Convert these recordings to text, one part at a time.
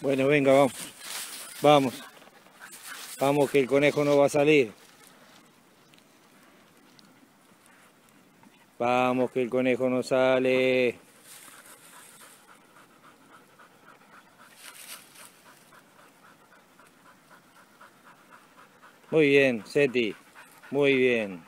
Bueno, venga, vamos. Vamos. Vamos, que el conejo no va a salir. Vamos, que el conejo no sale. Muy bien, Seti. Muy bien.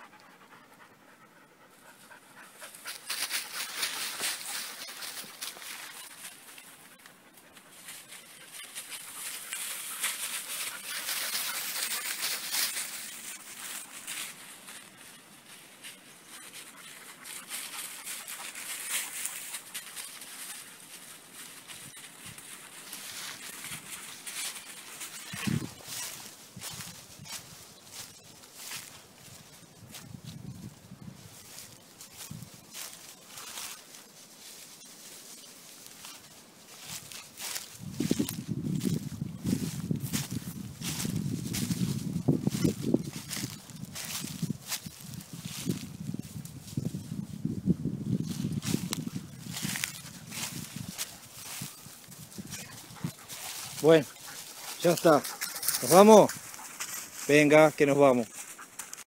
Bueno, ya está. ¿Nos vamos? Venga, que nos vamos.